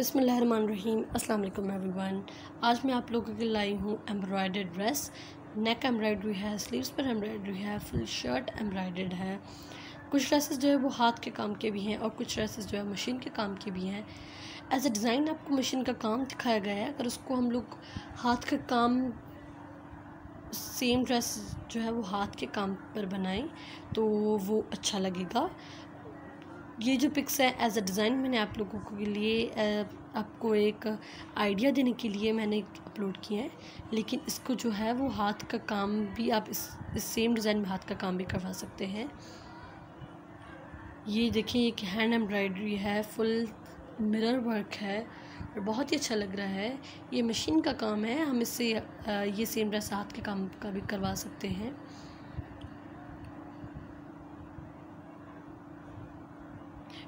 बिसमीम अस्सलाम वालेकुम एवरीवन। आज मैं आप लोगों के लाई हूँ एम्ब्रॉयडर्ड ड्रेस। नेक एम्ब्रॉयडरी है, स्लीव्स पर एम्ब्रॉयडरी है, फुल शर्ट एम्ब्रॉयडर्ड है। कुछ ड्रेसेस जो है वो हाथ के काम के भी हैं और कुछ ड्रेसेस जो है मशीन के काम के भी हैं। एज अ डिज़ाइन आपको मशीन का काम दिखाया गया है। अगर उसको हम लोग हाथ का काम सेम ड्रेस जो है वो हाथ के काम पर बनाएँ तो वो अच्छा लगेगा। ये जो पिक्स है एज अ डिज़ाइन मैंने आप लोगों के लिए आपको एक आइडिया देने के लिए मैंने अपलोड किया है। लेकिन इसको जो है, वो हाथ का काम भी आप इस इस सेम डिज़ाइन में हाथ का काम भी करवा सकते हैं। ये देखिए, एक हैंड एम्ब्रॉयडरी है फुल मिरर वर्क है, और बहुत ही अच्छा लग रहा है। ये मशीन का काम है, हम इससे ये सेम ड्रेस हाथ के काम का भी करवा सकते हैं।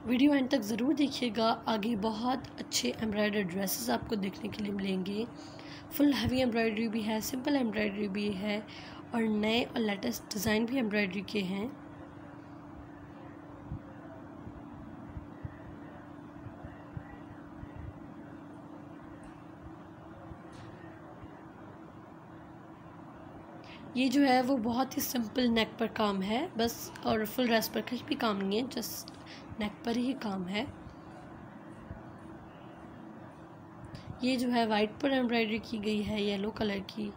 वीडियो एंड तक ज़रूर देखिएगा। आगे बहुत अच्छे एम्ब्रॉयडर ड्रेसेस आपको देखने के लिए मिलेंगे। फुल हैवी एम्ब्रॉयडरी भी है सिंपल एम्ब्रॉयडरी भी है और नए और लेटेस्ट डिज़ाइन भी एम्ब्रॉयडरी के हैं। ये जो है वो बहुत ही सिंपल नेक पर काम है, बस और फुल ड्रेस पर कहीं भी काम नहीं है जस्ट नेक पर ही काम है। ये जो है वाइट पर एम्ब्रॉयडरी की गई है येलो कलर की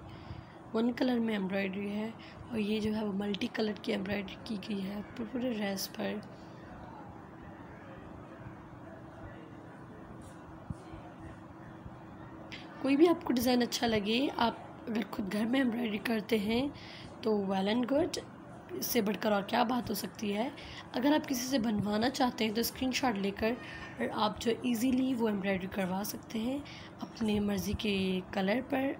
वन कलर में एम्ब्रॉयडरी है, और ये जो है वो मल्टी कलर की एम्ब्रॉयडरी की गई है, पूरे ड्रेस पर। कोई भी आपको डिज़ाइन अच्छा लगे, आप अगर खुद घर में एम्ब्रॉयडरी करते हैं तो वेल एंड गुड इससे बढ़कर और क्या बात हो सकती है? अगर आप किसी से बनवाना चाहते हैं तो स्क्रीनशॉट लेकर आप जो इजीली वो एम्ब्रॉयडरी करवा सकते हैं, अपने मर्ज़ी के कलर पर।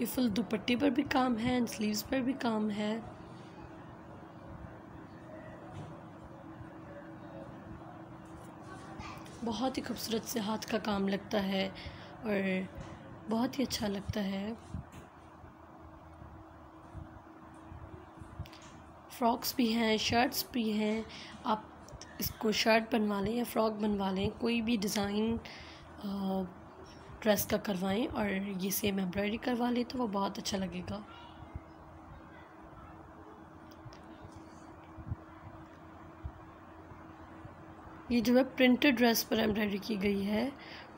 ये फुल दुपट्टे पर भी काम है एंड स्लीव्स पर भी काम है। बहुत ही खूबसूरत से हाथ का काम लगता है और बहुत ही अच्छा लगता है। फ्रॉक्स भी हैं, शर्ट्स भी हैं, आप इसको शर्ट बनवा लें या फ्रॉक बनवा लें, कोई भी डिज़ाइन ड्रेस का करवाएँ और ये सेम एम्ब्रॉयडरी करवा लें तो वो बहुत अच्छा लगेगा। ये जो है प्रिंटेड ड्रेस पर एम्ब्रॉयडरी की गई है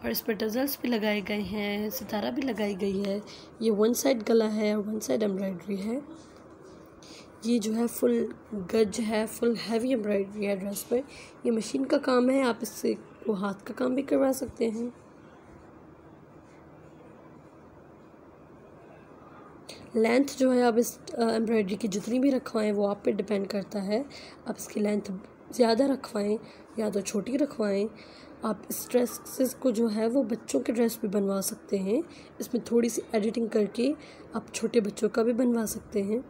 और इस पर टजल्स भी लगाए गए हैं, सितारा भी लगाई गई है। ये वन साइड गला है और वन साइड एम्ब्रॉयडरी है। ये जो है फुल गज है फुल हैवी एम्ब्रॉयडरी है ड्रेस पर ये मशीन का काम है, आप इससे वो हाथ का काम भी करवा सकते हैं। लेंथ जो है, आप इस एम्ब्रॉयडरी की जितनी भी रखवाएँ, वो आप पे डिपेंड करता है। आप इसकी लेंथ ज़्यादा रखवाएँ या तो छोटी रखवाएँ, आप इस ड्रेसेस को जो है वो बच्चों के ड्रेस भी बनवा सकते हैं। इसमें थोड़ी सी एडिटिंग करके आप छोटे बच्चों का भी बनवा सकते हैं।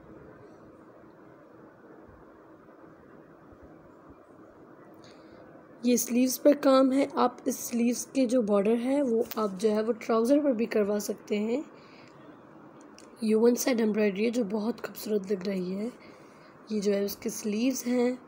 ये स्लीव्स पर काम है। आप इस स्लीव्स के जो बॉर्डर है, वो आप जो है वो ट्राउज़र पर भी करवा सकते हैं। ये वन साइड एम्ब्रॉयडरी है, जो बहुत खूबसूरत लग रही है। ये जो है उसके स्लीव्स हैं।